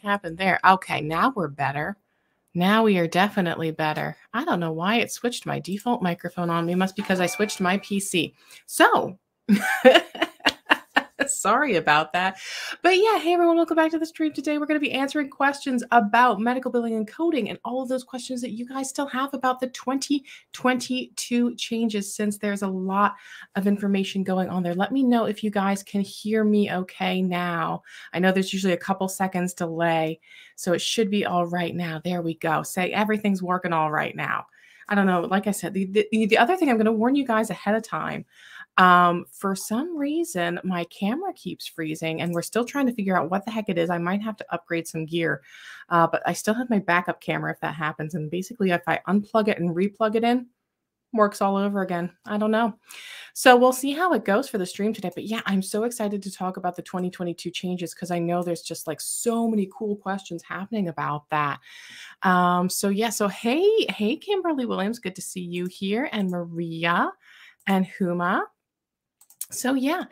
happened there? Okay, now we're better. Now we are definitely better. I don't know why it switched my default microphone on me. Must because I switched my PC. So Sorry about that. But yeah, hey everyone, welcome back to the stream. Today we're going to be answering questions about medical billing and coding and all of those questions that you guys still have about the 2022 changes since there's a lot of information going on there. Let me know if you guys can hear me okay now. I know there's usually a couple seconds delay, so it should be all right now. There we go. Say everything's working all right now. I don't know. Like I said, the, the, the other thing I'm going to warn you guys ahead of time um, for some reason, my camera keeps freezing, and we're still trying to figure out what the heck it is. I might have to upgrade some gear, uh, but I still have my backup camera if that happens. And basically, if I unplug it and replug it in, works all over again. I don't know. So we'll see how it goes for the stream today. But yeah, I'm so excited to talk about the 2022 changes because I know there's just like so many cool questions happening about that. Um, so yeah, so hey, hey, Kimberly Williams, good to see you here, and Maria and Huma. So yeah,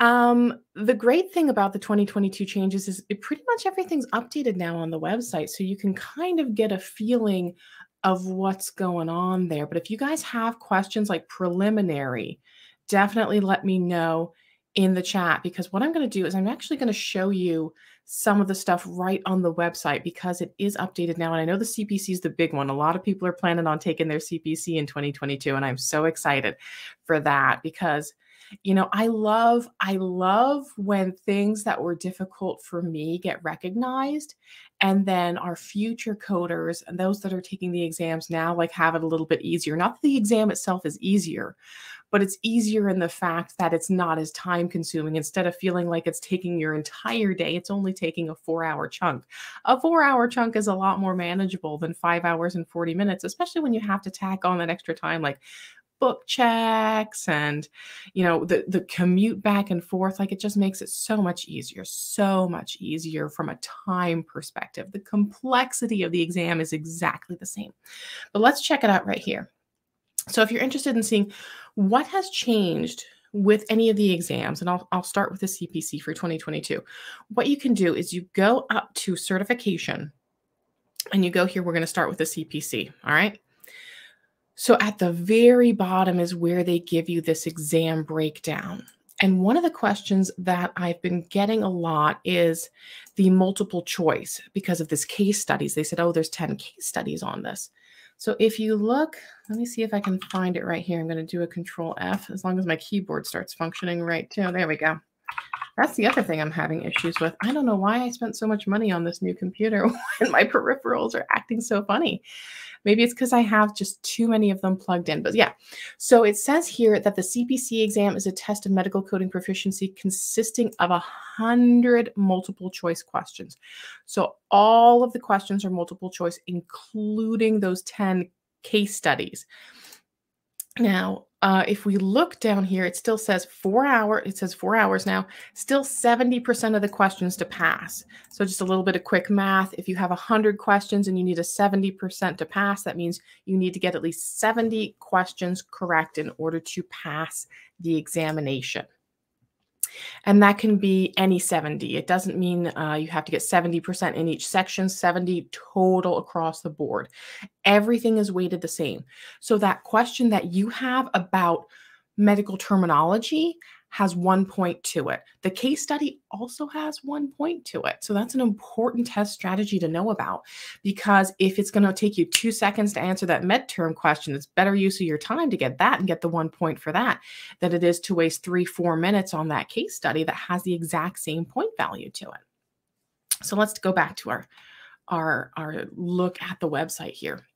um, the great thing about the 2022 changes is it pretty much everything's updated now on the website, so you can kind of get a feeling of what's going on there. But if you guys have questions like preliminary, definitely let me know in the chat because what I'm going to do is I'm actually going to show you some of the stuff right on the website because it is updated now. And I know the CPC is the big one. A lot of people are planning on taking their CPC in 2022. And I'm so excited for that because you know i love i love when things that were difficult for me get recognized and then our future coders and those that are taking the exams now like have it a little bit easier. Not that the exam itself is easier but it's easier in the fact that it's not as time consuming instead of feeling like it's taking your entire day it's only taking a 4 hour chunk. A 4 hour chunk is a lot more manageable than 5 hours and 40 minutes especially when you have to tack on that extra time like book checks and you know the the commute back and forth like it just makes it so much easier so much easier from a time perspective the complexity of the exam is exactly the same but let's check it out right here so if you're interested in seeing what has changed with any of the exams, and I'll, I'll start with the CPC for 2022, what you can do is you go up to certification and you go here. We're going to start with the CPC. All right. So at the very bottom is where they give you this exam breakdown. And one of the questions that I've been getting a lot is the multiple choice because of this case studies. They said, oh, there's 10 case studies on this. So if you look, let me see if I can find it right here. I'm going to do a control F as long as my keyboard starts functioning right too. There we go. That's the other thing I'm having issues with. I don't know why I spent so much money on this new computer when my peripherals are acting so funny. Maybe it's because I have just too many of them plugged in. But yeah, so it says here that the CPC exam is a test of medical coding proficiency consisting of a hundred multiple choice questions. So all of the questions are multiple choice, including those 10 case studies. Now, uh, if we look down here, it still says four hour. It says four hours now. Still 70% of the questions to pass. So just a little bit of quick math. If you have 100 questions and you need a 70% to pass, that means you need to get at least 70 questions correct in order to pass the examination. And that can be any 70. It doesn't mean uh, you have to get 70% in each section, 70 total across the board. Everything is weighted the same. So that question that you have about medical terminology has one point to it. The case study also has one point to it. So that's an important test strategy to know about because if it's going to take you two seconds to answer that med term question, it's better use of your time to get that and get the one point for that than it is to waste three, four minutes on that case study that has the exact same point value to it. So let's go back to our our, our look at the website here.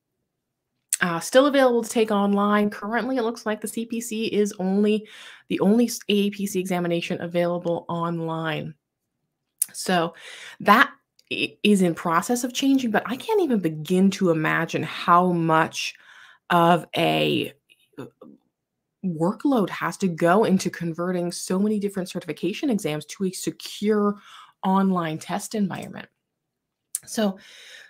Uh, still available to take online. Currently, it looks like the CPC is only the only AAPC examination available online. So that is in process of changing, but I can't even begin to imagine how much of a uh, workload has to go into converting so many different certification exams to a secure online test environment. So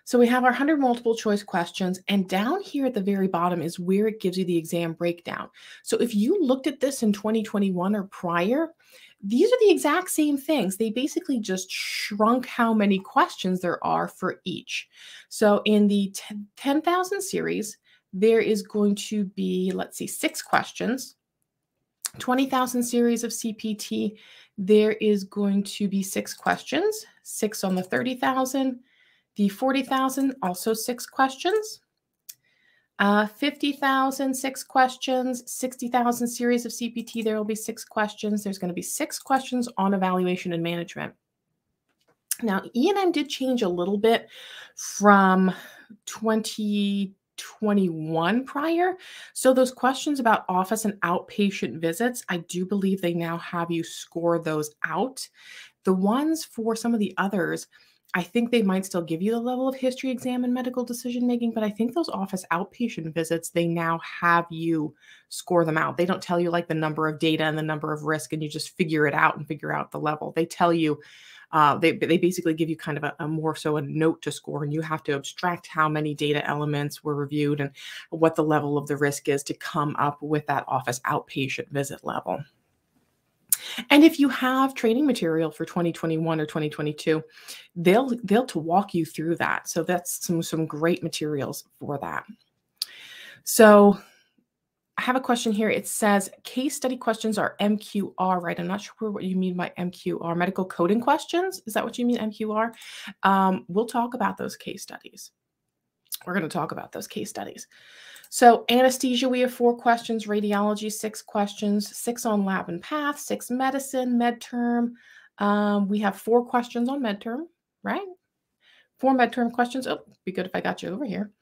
so we have our 100 multiple choice questions, and down here at the very bottom is where it gives you the exam breakdown. So if you looked at this in 2021 or prior, These are the exact same things. They basically just shrunk how many questions there are for each. So in the 10,000 series, there is going to be, let's see, six questions. 20,000 series of CPT, there is going to be six questions, six on the 30,000. The 40,000, also six questions. Uh, 50,000, six questions, 60,000 series of CPT, there will be six questions. There's going to be six questions on evaluation and management. Now, E&M did change a little bit from 2021 prior. So those questions about office and outpatient visits, I do believe they now have you score those out. The ones for some of the others, I think they might still give you the level of history exam and medical decision making, but I think those office outpatient visits, they now have you score them out. They don't tell you like the number of data and the number of risk, and you just figure it out and figure out the level. They tell you, uh, they, they basically give you kind of a, a more so a note to score, and you have to abstract how many data elements were reviewed and what the level of the risk is to come up with that office outpatient visit level. And if you have training material for 2021 or 2022, they'll they'll to walk you through that. So that's some some great materials for that. So I have a question here. It says case study questions are MQR, right? I'm not sure what you mean by MQR. Medical coding questions? Is that what you mean, MQR? Um, we'll talk about those case studies. We're going to talk about those case studies. So anesthesia, we have four questions, radiology, six questions, six on lab and path, six medicine, med term. Um, we have four questions on med term, right? Four med term questions. Oh, be good if I got you over here.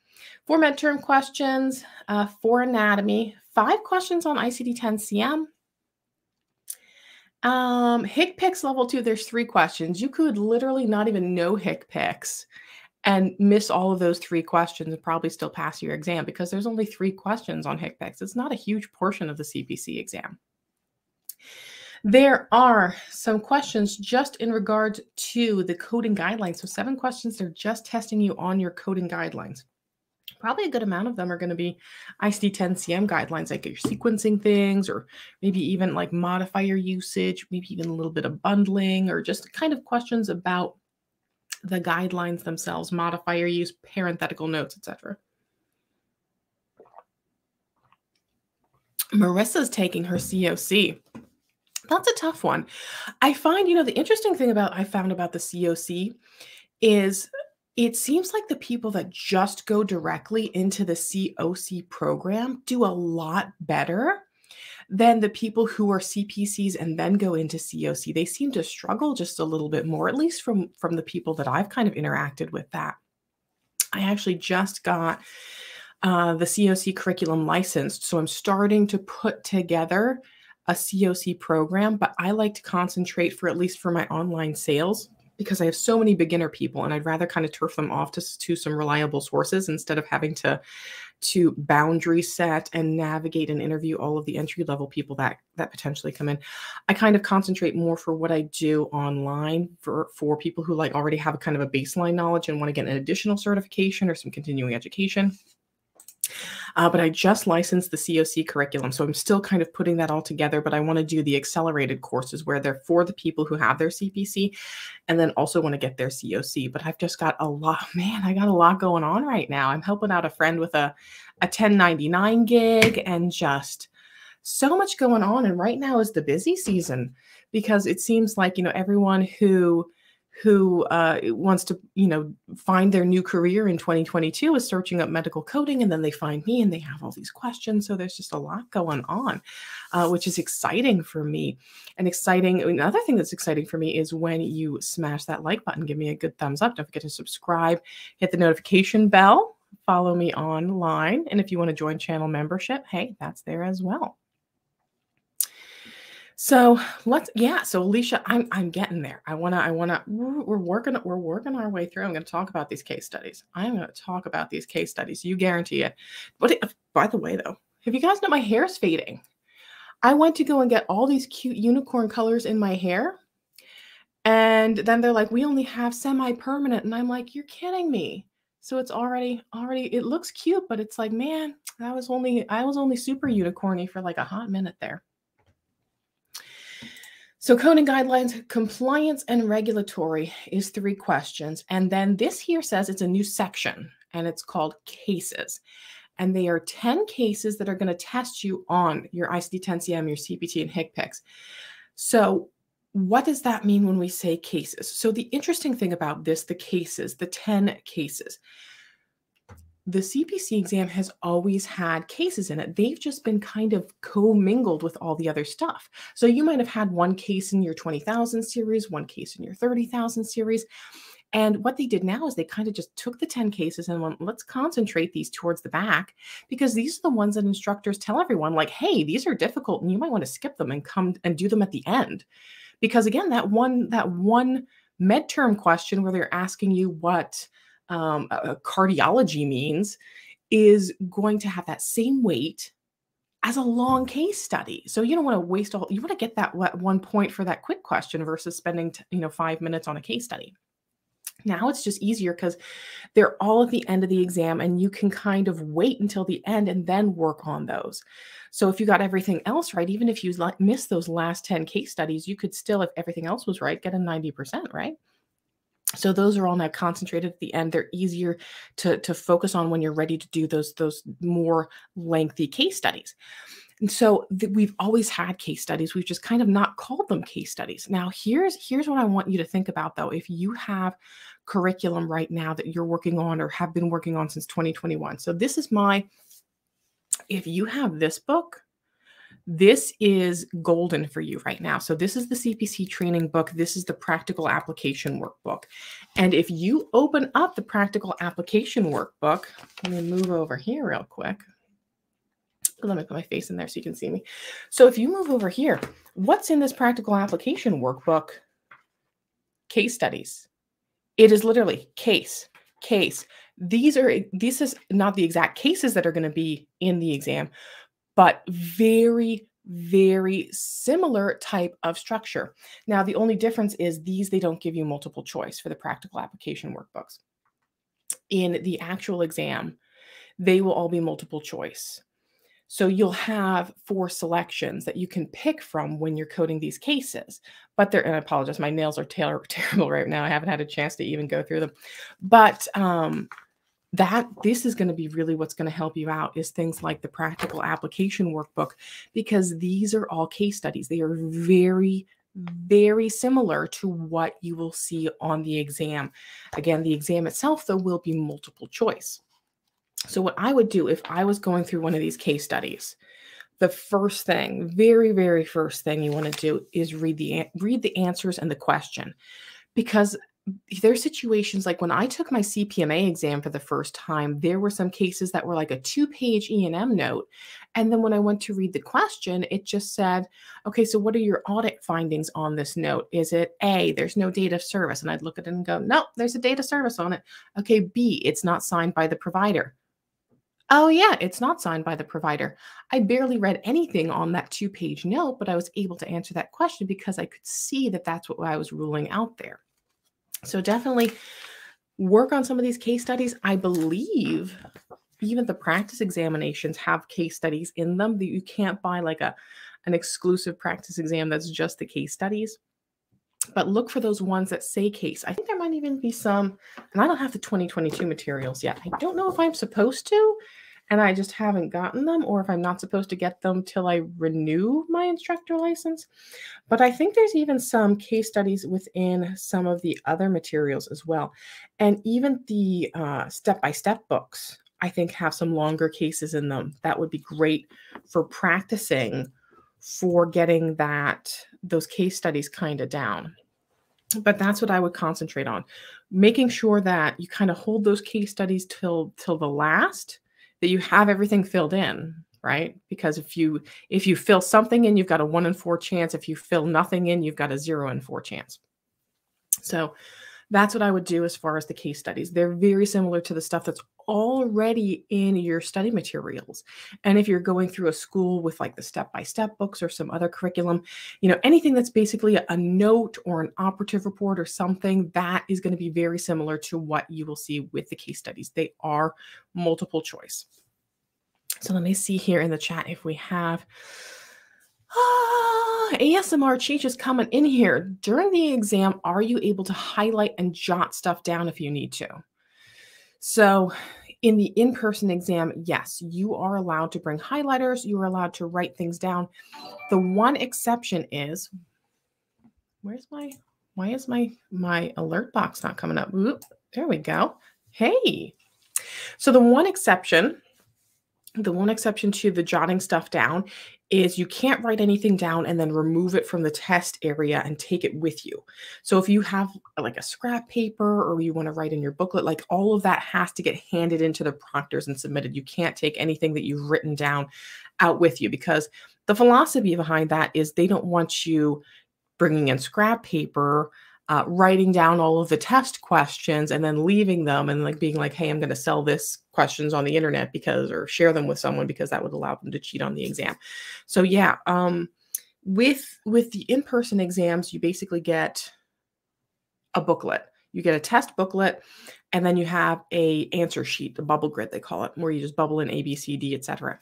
Four med term questions, uh, four anatomy, five questions on ICD-10-CM. Um, HCPCS level two, there's three questions. You could literally not even know HCPCS and miss all of those three questions and probably still pass your exam because there's only three questions on HCPCS. It's not a huge portion of the CPC exam. There are some questions just in regards to the coding guidelines. So seven questions, they're just testing you on your coding guidelines. Probably a good amount of them are going to be ICD-10-CM guidelines, like your sequencing things, or maybe even like modifier usage, maybe even a little bit of bundling, or just kind of questions about the guidelines themselves, modifier use, parenthetical notes, etc. Marissa's taking her COC. That's a tough one. I find, you know, the interesting thing about I found about the COC is it seems like the people that just go directly into the COC program do a lot better than the people who are CPCs and then go into COC. They seem to struggle just a little bit more, at least from from the people that I've kind of interacted with. That I actually just got uh, the COC curriculum licensed, so I'm starting to put together a COC program. But I like to concentrate for at least for my online sales because I have so many beginner people and I'd rather kind of turf them off to, to some reliable sources instead of having to to boundary set and navigate and interview all of the entry level people that that potentially come in. I kind of concentrate more for what I do online for for people who like already have a kind of a baseline knowledge and want to get an additional certification or some continuing education. Uh, but I just licensed the COC curriculum. So I'm still kind of putting that all together, but I want to do the accelerated courses where they're for the people who have their CPC and then also want to get their COC. But I've just got a lot, man, I got a lot going on right now. I'm helping out a friend with a, a 1099 gig and just so much going on. And right now is the busy season because it seems like, you know, everyone who who uh, wants to, you know, find their new career in 2022 is searching up medical coding, and then they find me and they have all these questions. So there's just a lot going on, uh, which is exciting for me. And exciting. Another thing that's exciting for me is when you smash that like button, give me a good thumbs up. Don't forget to subscribe, hit the notification bell, follow me online, and if you want to join channel membership, hey, that's there as well. So let's yeah. So Alicia, I'm I'm getting there. I wanna I wanna we're, working we're working our way through. I'm to talk about these case studies. I'm to talk about these case studies. You guarantee it. But it, by the way, though, have you guys know my hair is fading? I went to go and get all these cute unicorn colors in my hair, and then they're like, "We only have semi-permanent," and I'm like, "You're kidding me." So it's already already it looks cute, but it's like, man, I was only I was only super unicorny for like a hot minute there. So, coding guidelines, compliance, and regulatory is three questions. And then this here says it's a new section and it's called cases. And they are 10 cases that are going to test you on your ICD 10 CM, your CPT, and HCPCS. So, what does that mean when we say cases? So, the interesting thing about this, the cases, the 10 cases, the CPC exam has always had cases in it. They've just been kind of commingled with all the other stuff. So you might have had one case in your 20,000 series, one case in your 30,000 series. And what they did now is they kind of just took the 10 cases and went, let's concentrate these towards the back because these are the ones that instructors tell everyone, like, hey, these are difficult and you might want to skip them and come and do them at the end. Because again, that one, that one med term question where they're asking you what um, uh, cardiology means is going to have that same weight as a long case study. So you don't want to waste all you want to get that one point for that quick question versus spending you know 5 minutes on a case study. Now it's just easier cuz they're all at the end of the exam and you can kind of wait until the end and then work on those. So if you got everything else right, even if you missed those last 10 case studies, you could still if everything else was right get a 90%, right? So those are all now concentrated at the end. They're easier to to focus on when you're ready to do those those more lengthy case studies. And so th- we've always had case studies. We've just kind of not called them case studies. Now here's here's what i want you to think about though. If you have curriculum right now that you're working on or have been working on since 2021 so this is my if you have this book this is golden for you right now. So, this is the CPC training book. This is the practical application workbook. And if you open up the practical application workbook, let me move over here real quick. Let me put my face in there so you can see me. So, if you move over here, what's in this practical application workbook? Case studies. It is literally case, case. These are, this is not the exact cases that are going to be in the exam, but very very similar type of structure. Now, the only difference is these, they don't give you multiple choice for the practical application workbooks. In the actual exam, they will all be multiple choice. So you'll have four selections that you can pick from when you're coding these cases. But they're, and I apologize, my nails are ter- terrible right now. I haven't had a chance to even go through them. But um, that this is going to be really what's going to help you out is things like the practical application workbook because these are all case studies. They are very very similar to what you will see on the exam. Again the exam itself though will be multiple choice. So what i would do if i was going through one of these case studies the first thing very very first thing you want to do is read the read the answers and the question because there's situations like when I took my CPMA exam for the first time, there were some cases that were like a two page E&M note. And then when I went to read the question, it just said, okay, so what are your audit findings on this note? Is it A, there's no date of service? And I'd look at it and go, no, there's a date of service on it. Okay, B, it's not signed by the provider. Oh, yeah, it's not signed by the provider. I barely read anything on that two page note, but I was able to answer that question because I could see that that's what I was ruling out there. So definitely work on some of these case studies. I believe even the practice examinations have case studies in them that you can't buy like a an exclusive practice exam that's just the case studies. But look for those ones that say case. I think there might even be some, and I don't have the 2022 materials yet. I don't know if I'm supposed to, and I just haven't gotten them, or if I'm not supposed to get them till I renew my instructor license. But I think there's even some case studies within some of the other materials as well. And even the step by step books, I think, have some longer cases in them. That would be great for practicing for getting that those case studies kind of down but that's what i would concentrate on making sure that you kind of hold those case studies till till the last that you have everything filled in right? Because if you if you fill something in you've got a one in four chance. If you fill nothing in you've got a zero in four chance. So that's what i would do as far as the case studies. They're very similar to the stuff that's already in your study materials and if you're going through a school with like the step by step books or some other curriculum you know anything that's basically a, note or an operative report or something that is going to be very similar to what you will see with the case studies they are multiple choice so let me see here in the chat if we have Ah, ASMR changes coming in here. During the exam, are you able to highlight and jot stuff down if you need to? So, in the in person exam, yes, you are allowed to bring highlighters, you are allowed to write things down. The one exception is where's my why is my my alert box not coming up? Oop, there we go. Hey. So the one exception the one exception to the jotting stuff down is you can't write anything down and then remove it from the test area and take it with you. So if you have like a scrap paper or you want to write in your booklet, like all of that has to get handed into the proctors and submitted. You can't take anything that you've written down out with you because the philosophy behind that is they don't want you bringing in scrap paper uh, writing down all of the test questions and then leaving them and like being like, hey, I'm going to sell this questions on the internet because or share them with someone because that would allow them to cheat on the exam. So yeah, um, with with the in-person exams, you basically get a booklet. You get a test booklet, and then you have a answer sheet, the bubble grid they call it, where you just bubble in A, B, C, D, etc.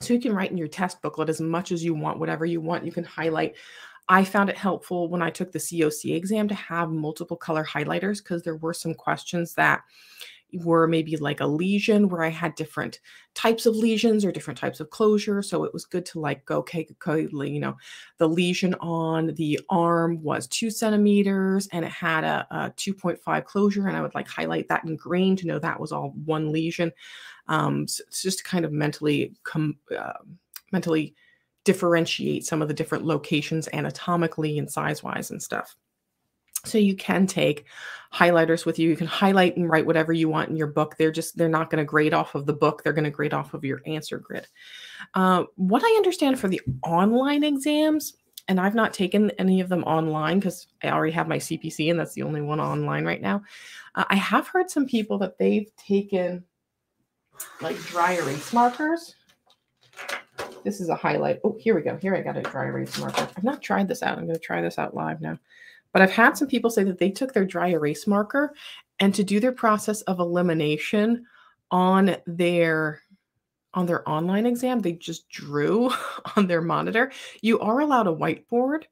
So you can write in your test booklet as much as you want, whatever you want. You can highlight I found it helpful when I took the COC exam to have multiple color highlighters because there were some questions that were maybe like a lesion where I had different types of lesions or different types of closure. So it was good to like go, okay, you know, the lesion on the arm was two centimeters and it had a, a 2.5 closure. And I would like highlight that in green to know that was all one lesion. Um, so it's just kind of mentally, com- uh, mentally differentiate some of the different locations anatomically and size wise and stuff. So you can take highlighters with you. You can highlight and write whatever you want in your book. They're just, they're not going to grade off of the book. They're going to grade off of your answer grid. Uh, what I understand for the online exams, and I've not taken any of them online because I already have my CPC and that's the only one online right now. Uh, I have heard some people that they've taken like dry erase markers this is a highlight. Oh, here we go. Here I got a dry erase marker. I've not tried this out. I'm going to try this out live now. But I've had some people say that they took their dry erase marker and to do their process of elimination on their on their online exam, they just drew on their monitor. You are allowed a whiteboard,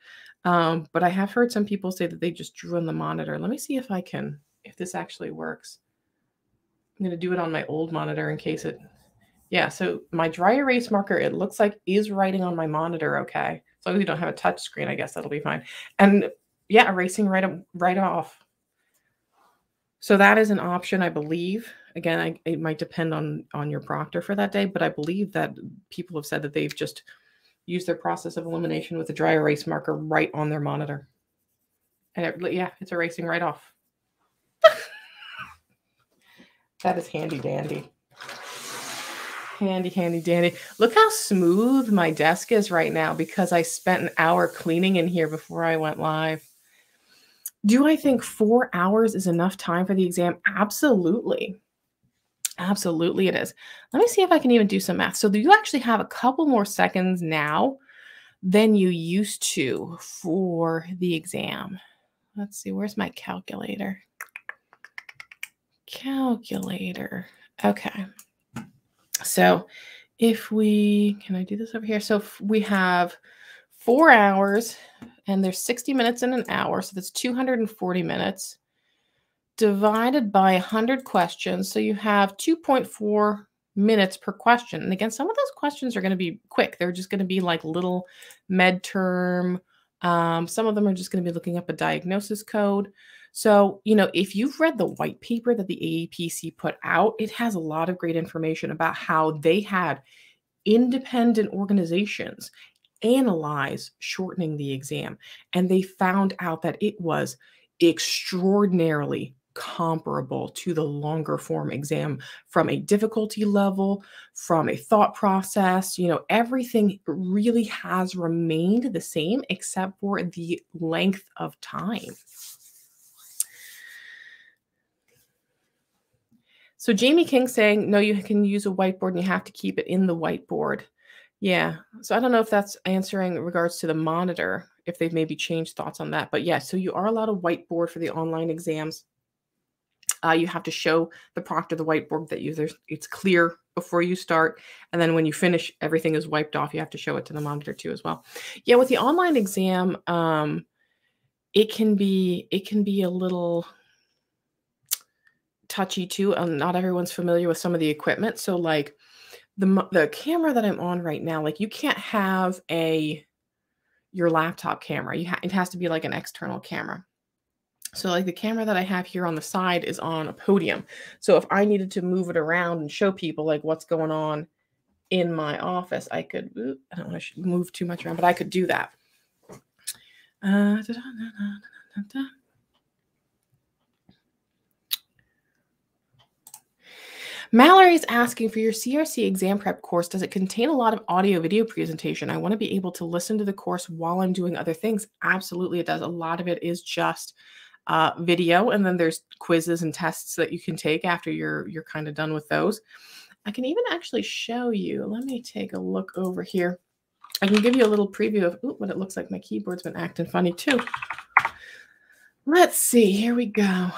um, but I have heard some people say that they just drew on the monitor. Let me see if I can, if this actually works. I'm going to do it on my old monitor in case it yeah, so my dry erase marker, it looks like is writing on my monitor okay. As long as you don't have a touch screen, I guess that'll be fine. And yeah, erasing right, right off. So that is an option, I believe. Again, I, it might depend on on your proctor for that day, but I believe that people have said that they've just used their process of elimination with a dry erase marker right on their monitor. And it, yeah, it's erasing right off. that is handy dandy. Handy, handy, dandy. Look how smooth my desk is right now because I spent an hour cleaning in here before I went live. Do I think four hours is enough time for the exam? Absolutely. Absolutely, it is. Let me see if I can even do some math. So, do you actually have a couple more seconds now than you used to for the exam. Let's see, where's my calculator? Calculator. Okay. So if we, can I do this over here? So we have four hours and there's 60 minutes in an hour. So that's 240 minutes divided by 100 questions. So you have 2.4 minutes per question. And again, some of those questions are going to be quick. They're just going to be like little med term. Um, some of them are just going to be looking up a diagnosis code. So, you know, if you've read the white paper that the AAPC put out, it has a lot of great information about how they had independent organizations analyze shortening the exam. And they found out that it was extraordinarily comparable to the longer form exam from a difficulty level, from a thought process. You know, everything really has remained the same except for the length of time. So Jamie King saying, no, you can use a whiteboard and you have to keep it in the whiteboard. Yeah. So I don't know if that's answering regards to the monitor, if they've maybe changed thoughts on that. But yeah, so you are allowed a whiteboard for the online exams. Uh, you have to show the proctor the whiteboard that you there's it's clear before you start, and then when you finish, everything is wiped off. You have to show it to the monitor too as well. Yeah, with the online exam, um, it can be it can be a little touchy too. Um, not everyone's familiar with some of the equipment, so like the the camera that I'm on right now, like you can't have a your laptop camera. You ha- it has to be like an external camera. So like the camera that I have here on the side is on a podium. So if I needed to move it around and show people like what's going on in my office, I could, I don't want to move too much around, but I could do that. Uh, Mallory is asking for your CRC exam prep course. Does it contain a lot of audio video presentation? I want to be able to listen to the course while I'm doing other things. Absolutely, it does. A lot of it is just uh, video, and then there's quizzes and tests that you can take after you're you're kind of done with those. I can even actually show you. Let me take a look over here. I can give you a little preview of ooh, what it looks like. My keyboard's been acting funny too. Let's see. Here we go.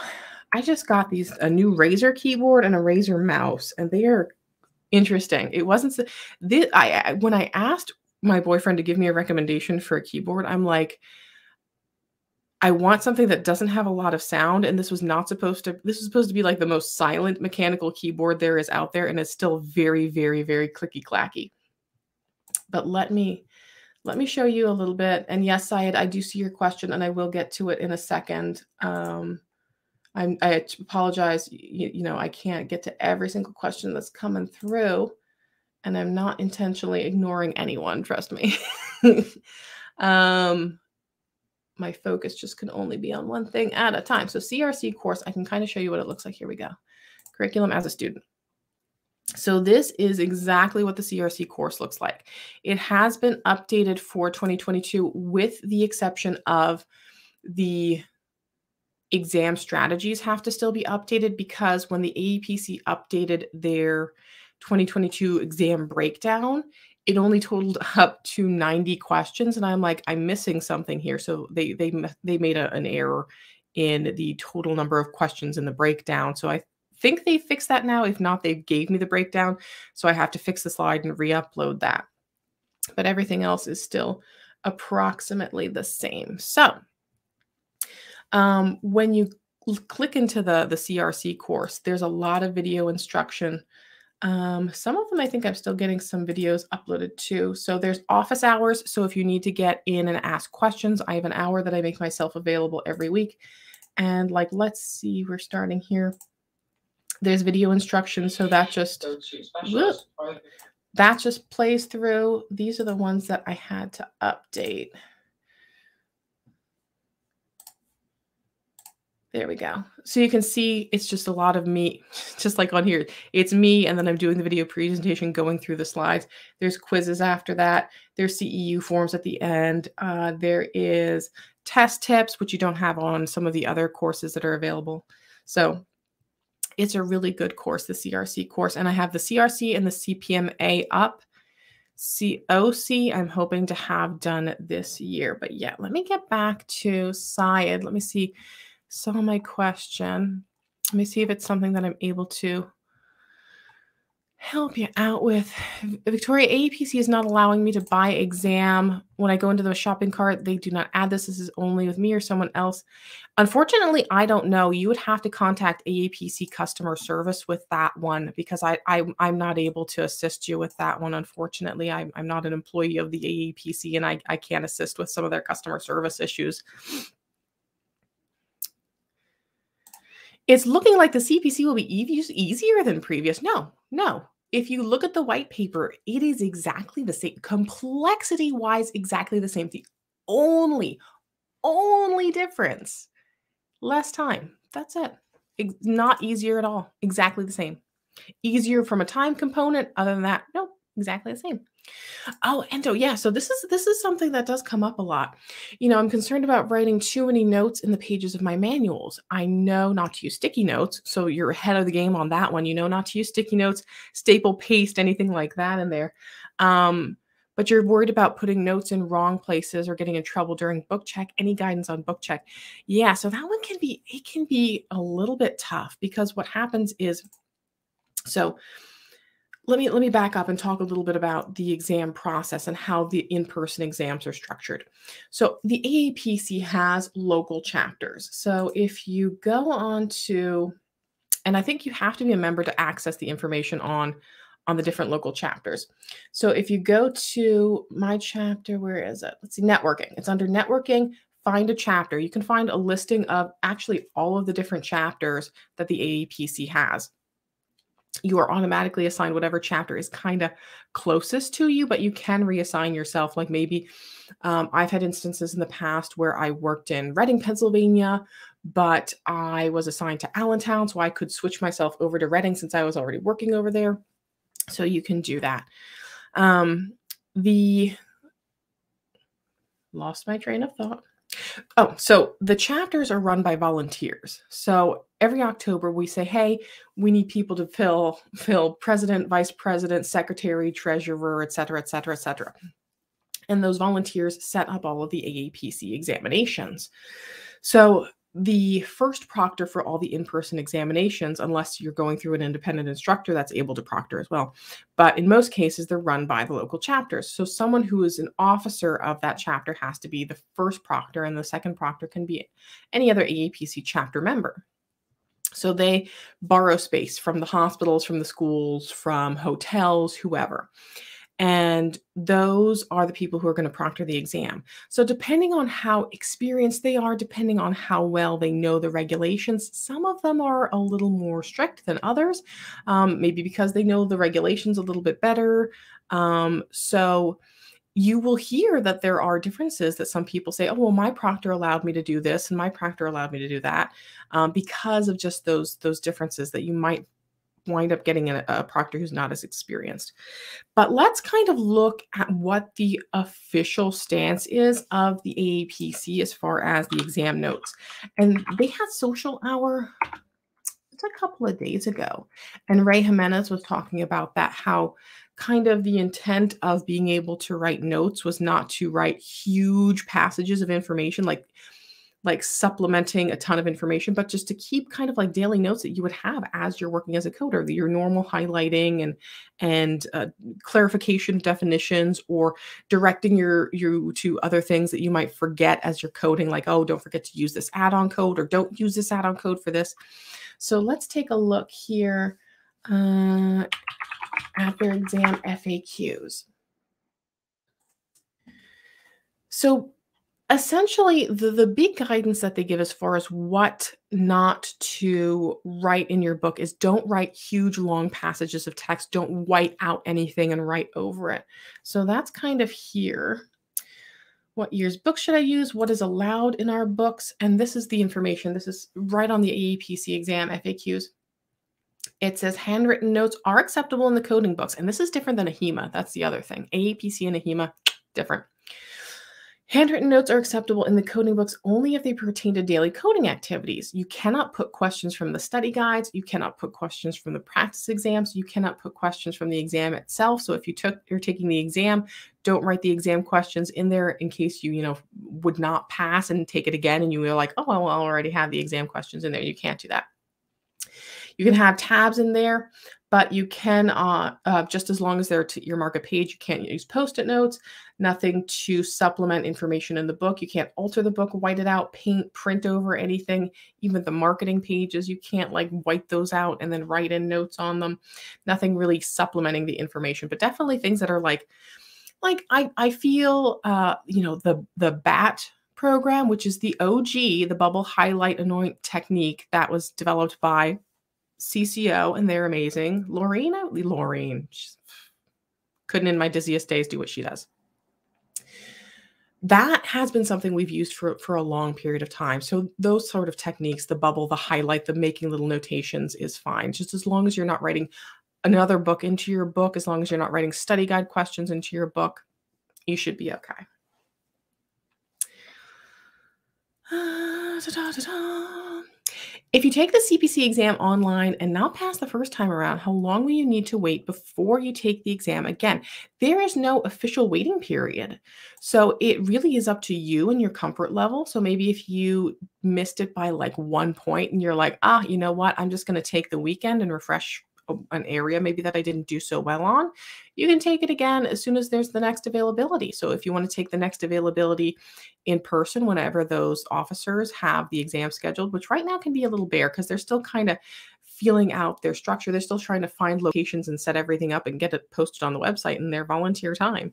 I just got these a new Razer keyboard and a Razer mouse, and they are interesting. It wasn't this. I, when I asked my boyfriend to give me a recommendation for a keyboard, I'm like, I want something that doesn't have a lot of sound. And this was not supposed to, this was supposed to be like the most silent mechanical keyboard there is out there. And it's still very, very, very clicky clacky. But let me, let me show you a little bit. And yes, Syed, I do see your question and I will get to it in a second. Um, I'm, I apologize. You, you know, I can't get to every single question that's coming through and I'm not intentionally ignoring anyone. Trust me. um, my focus just can only be on one thing at a time. So CRC course, I can kind of show you what it looks like. Here we go. Curriculum as a student. So this is exactly what the CRC course looks like. It has been updated for 2022 with the exception of the exam strategies have to still be updated because when the AAPC updated their 2022 exam breakdown, it only totaled up to 90 questions and i'm like i'm missing something here. So they they they made a, an error in the total number of questions in the breakdown. So i think they fixed that now. If not they gave me the breakdown. So i have to fix the slide and re-upload that. But everything else is still approximately the same. So um, when you click into the the crc course there's a lot of video instruction um, some of them I think I'm still getting some videos uploaded too. So there's office hours. So if you need to get in and ask questions, I have an hour that I make myself available every week. And like, let's see, we're starting here. There's video instructions. So that just whoop, that just plays through. These are the ones that I had to update. There we go. So you can see it's just a lot of me, just like on here. It's me, and then I'm doing the video presentation, going through the slides. There's quizzes after that. There's CEU forms at the end. Uh, there is test tips, which you don't have on some of the other courses that are available. So it's a really good course, the CRC course. And I have the CRC and the CPMA up. COC, I'm hoping to have done this year. But yeah, let me get back to Syed. Let me see saw my question. Let me see if it's something that I'm able to help you out with. Victoria AAPC is not allowing me to buy exam. When I go into the shopping cart, they do not add this. This is only with me or someone else. Unfortunately, I don't know. You would have to contact AAPC customer service with that one because I, I am not able to assist you with that one. Unfortunately, I'm, I'm not an employee of the AAPC and I, I can't assist with some of their customer service issues. It's looking like the CPC will be easier than previous. No, no. If you look at the white paper, it is exactly the same, complexity wise, exactly the same. The only, only difference less time. That's it. Not easier at all. Exactly the same. Easier from a time component. Other than that, no, exactly the same. Oh, Endo, yeah. So this is this is something that does come up a lot. You know, I'm concerned about writing too many notes in the pages of my manuals. I know not to use sticky notes, so you're ahead of the game on that one. You know not to use sticky notes, staple, paste, anything like that in there. Um, but you're worried about putting notes in wrong places or getting in trouble during book check, any guidance on book check. Yeah, so that one can be it can be a little bit tough because what happens is so let me let me back up and talk a little bit about the exam process and how the in-person exams are structured. So the AAPC has local chapters. So if you go on to and I think you have to be a member to access the information on on the different local chapters. So if you go to my chapter, where is it? Let's see, networking. It's under networking, find a chapter. You can find a listing of actually all of the different chapters that the AAPC has you are automatically assigned whatever chapter is kind of closest to you, but you can reassign yourself. Like maybe um, I've had instances in the past where I worked in Reading, Pennsylvania, but I was assigned to Allentown, so I could switch myself over to Reading since I was already working over there. So you can do that. Um, the lost my train of thought. Oh, so the chapters are run by volunteers. So every October we say, "Hey, we need people to fill fill president, vice president, secretary, treasurer, et cetera, et cetera, et cetera." And those volunteers set up all of the AAPC examinations. So the first proctor for all the in-person examinations unless you're going through an independent instructor that's able to proctor as well. But in most cases they're run by the local chapters. So someone who is an officer of that chapter has to be the first proctor and the second proctor can be any other aapc chapter member. So they borrow space from the hospitals from the schools from hotels whoever and those are the people who are going to proctor the exam. So, depending on how experienced they are, depending on how well they know the regulations, some of them are a little more strict than others, um, maybe because they know the regulations a little bit better. Um, so, you will hear that there are differences that some people say, oh, well, my proctor allowed me to do this and my proctor allowed me to do that um, because of just those those differences that you might wind up getting a, a, proctor who's not as experienced. But let's kind of look at what the official stance is of the AAPC as far as the exam notes. And they had social hour it's a couple of days ago. And Ray Jimenez was talking about that, how kind of the intent of being able to write notes was not to write huge passages of information like like supplementing a ton of information, but just to keep kind of like daily notes that you would have as you're working as a coder, your normal highlighting and and uh, clarification definitions, or directing your you to other things that you might forget as you're coding, like oh, don't forget to use this add-on code, or don't use this add-on code for this. So let's take a look here uh, at their exam FAQs. So essentially the, the big guidance that they give as far as what not to write in your book is don't write huge long passages of text. Don't white out anything and write over it. So that's kind of here. What year's book should i use? What is allowed in our books? And this is the information. This is right on the aapc exam faqs it says handwritten notes are acceptable in the coding books and this is different than AHIMA that's the other thing. Aapc and AHIMA different Handwritten notes are acceptable in the coding books only if they pertain to daily coding activities. You cannot put questions from the study guides. You cannot put questions from the practice exams. You cannot put questions from the exam itself. So if you took you're taking the exam, don't write the exam questions in there in case you, you know, would not pass and take it again and you were like, oh, well, I already have the exam questions in there. You can't do that. You can have tabs in there, but you can, uh, uh, just as long as they're to your markup page, you can't use post-it notes, nothing to supplement information in the book. You can't alter the book, white it out, paint, print over anything. Even the marketing pages, you can't like white those out and then write in notes on them. Nothing really supplementing the information, but definitely things that are like, like I, I feel, uh, you know, the, the BAT program, which is the OG, the bubble highlight anoint technique that was developed by CCO, and they're amazing. Lorena, Lorraine, couldn't in my dizziest days do what she does. That has been something we've used for, for a long period of time. So those sort of techniques, the bubble, the highlight, the making little notations is fine. Just as long as you're not writing another book into your book, as long as you're not writing study guide questions into your book, you should be okay. If you take the CPC exam online and not pass the first time around, how long will you need to wait before you take the exam again? There is no official waiting period. So it really is up to you and your comfort level. So maybe if you missed it by like one point and you're like, ah, you know what, I'm just going to take the weekend and refresh an area maybe that I didn't do so well on, you can take it again as soon as there's the next availability. So if you want to take the next availability in person whenever those officers have the exam scheduled, which right now can be a little bare because they're still kind of feeling out their structure. They're still trying to find locations and set everything up and get it posted on the website in their volunteer time.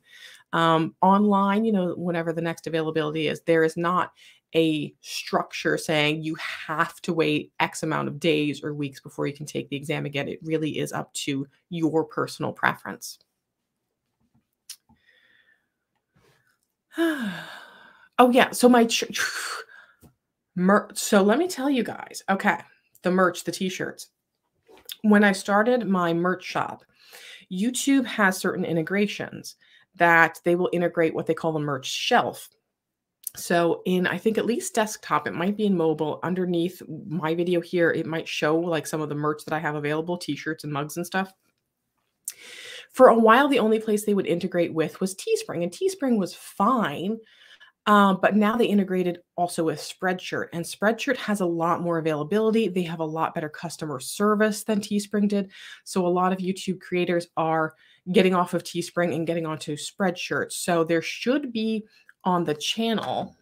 Um, online, you know, whenever the next availability is, there is not a structure saying you have to wait X amount of days or weeks before you can take the exam again. It really is up to your personal preference. oh, yeah. So, my merch. So, let me tell you guys. Okay. The merch, the t shirts. When I started my merch shop, YouTube has certain integrations that they will integrate what they call the merch shelf so in, I think at least desktop, it might be in mobile underneath my video here. It might show like some of the merch that I have available, t-shirts and mugs and stuff. For a while, the only place they would integrate with was Teespring and Teespring was fine. Um, but now they integrated also with Spreadshirt and Spreadshirt has a lot more availability. They have a lot better customer service than Teespring did. So a lot of YouTube creators are getting off of Teespring and getting onto Spreadshirt. So there should be on the channel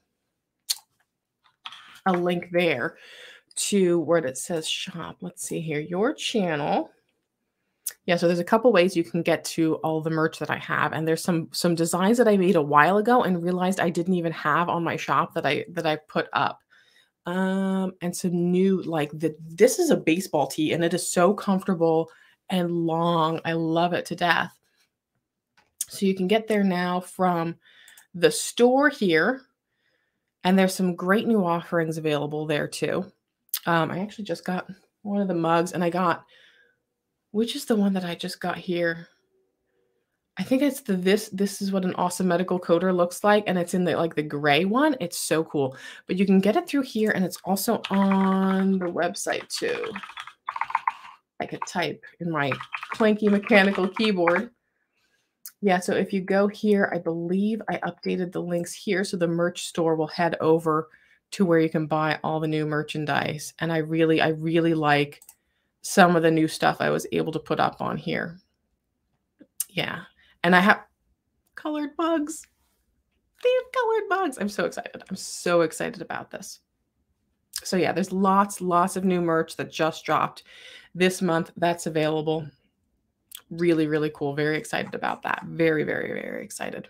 a link there to where it says shop. Let's see here, your channel. Yeah, so there's a couple ways you can get to all the merch that I have, and there's some some designs that I made a while ago and realized I didn't even have on my shop that I that I put up. Um, and some new like the this is a baseball tee, and it is so comfortable and long. I love it to death. So you can get there now from the store here. And there's some great new offerings available there too. Um, I actually just got one of the mugs and I got, which is the one that I just got here? I think it's the this this is what an awesome medical coder looks like and it's in the like the gray one. It's so cool. But you can get it through here and it's also on the website too. I could type in my clanky mechanical keyboard. Yeah, so if you go here, I believe I updated the links here. So the merch store will head over to where you can buy all the new merchandise. And I really, I really like some of the new stuff I was able to put up on here. Yeah. And I have colored bugs. They have colored bugs. I'm so excited. I'm so excited about this. So yeah, there's lots, lots of new merch that just dropped this month that's available really, really cool. Very excited about that. Very, very, very excited.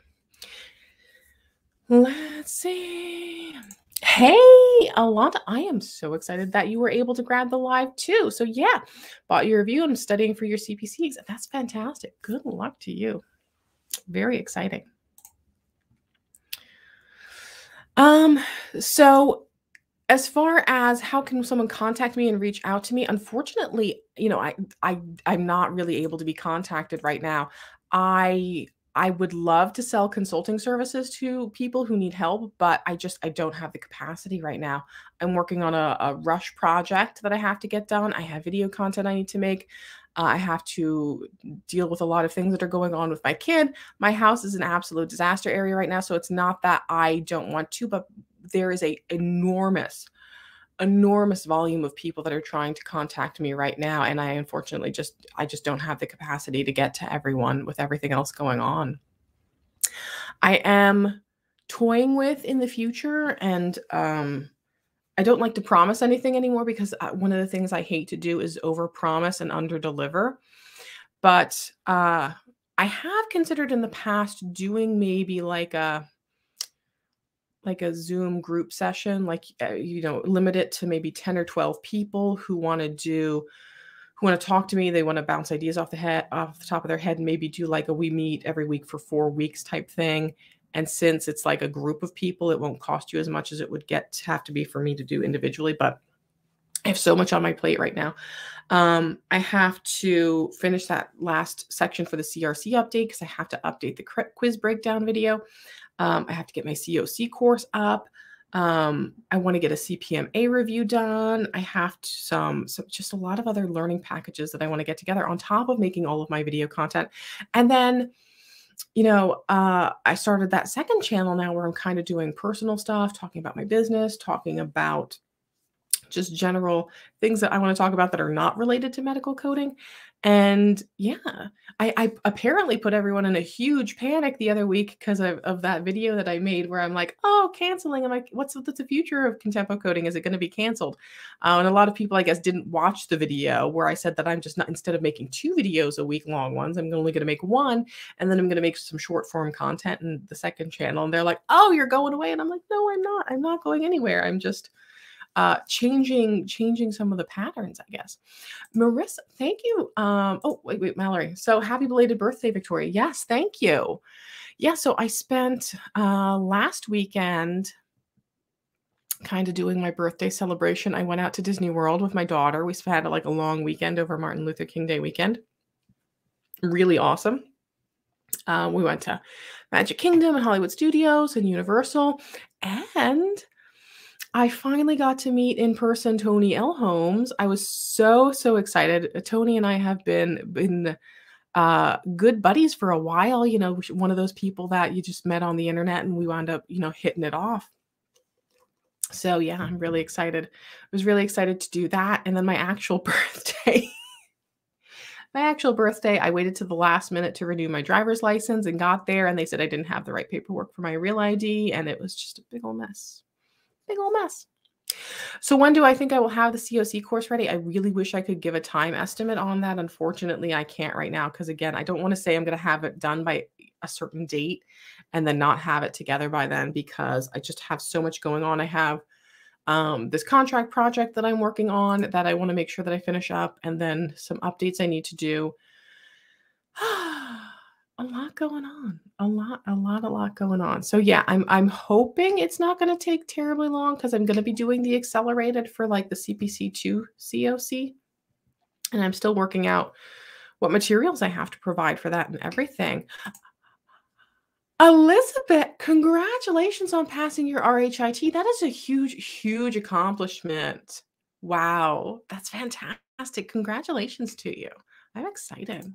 Let's see. Hey, Alonda, I am so excited that you were able to grab the live too. So yeah, bought your review and studying for your CPC That's fantastic. Good luck to you. Very exciting. Um, so as far as how can someone contact me and reach out to me unfortunately you know i i i'm not really able to be contacted right now i i would love to sell consulting services to people who need help but i just i don't have the capacity right now i'm working on a, a rush project that i have to get done i have video content i need to make uh, I have to deal with a lot of things that are going on with my kid. My house is an absolute disaster area right now. So it's not that I don't want to, but there is a enormous enormous volume of people that are trying to contact me right now and i unfortunately just i just don't have the capacity to get to everyone with everything else going on. I am toying with in the future and um i don't like to promise anything anymore because uh, one of the things i hate to do is over promise and under deliver but uh i have considered in the past doing maybe like a like a Zoom group session, like, uh, you know, limit it to maybe 10 or 12 people who want to do, who want to talk to me. They want to bounce ideas off the head, off the top of their head, and maybe do like a we meet every week for four weeks type thing. And since it's like a group of people, it won't cost you as much as it would get to have to be for me to do individually. But I have so much on my plate right now. Um, I have to finish that last section for the CRC update because I have to update the quiz breakdown video. Um, I have to get my COC course up. Um, I want to get a CPMA review done. I have to, some, some just a lot of other learning packages that I want to get together on top of making all of my video content. And then, you know, uh, I started that second channel now where I'm kind of doing personal stuff, talking about my business, talking about just general things that I want to talk about that are not related to medical coding. And yeah, I, I apparently put everyone in a huge panic the other week because of, of that video that I made where I'm like, oh, canceling. I'm like, what's, what's the future of contempo coding? Is it going to be canceled? Uh, and a lot of people, I guess, didn't watch the video where I said that I'm just not, instead of making two videos a week long ones, I'm only going to make one. And then I'm going to make some short form content in the second channel. And they're like, oh, you're going away. And I'm like, no, I'm not. I'm not going anywhere. I'm just uh, changing changing some of the patterns, I guess. Marissa, thank you. Um, oh, wait, wait, Mallory. So happy belated birthday, Victoria. Yes, thank you. Yeah, so I spent uh, last weekend kind of doing my birthday celebration. I went out to Disney World with my daughter. We had like a long weekend over Martin Luther King Day weekend. Really awesome. Uh, we went to Magic Kingdom and Hollywood Studios and Universal. And I finally got to meet in person Tony L. Holmes. I was so, so excited. Uh, Tony and I have been been uh, good buddies for a while. You know, one of those people that you just met on the internet and we wound up, you know, hitting it off. So yeah, I'm really excited. I was really excited to do that. And then my actual birthday. my actual birthday, I waited to the last minute to renew my driver's license and got there and they said I didn't have the right paperwork for my real ID and it was just a big old mess big old mess. So when do I think I will have the COC course ready? I really wish I could give a time estimate on that. Unfortunately, I can't right now because again, I don't want to say I'm going to have it done by a certain date and then not have it together by then because I just have so much going on. I have um, this contract project that I'm working on that I want to make sure that I finish up and then some updates I need to do. lot going on a lot a lot a lot going on. So yeah i'm i'm hoping it's not going to take terribly long because i'm going to be doing the accelerated for like the cpc2 coc and i'm still working out what materials i have to provide for that and everything. Elizabeth congratulations on passing your rhit that is a huge huge accomplishment. Wow that's fantastic. Congratulations to you. I'm excited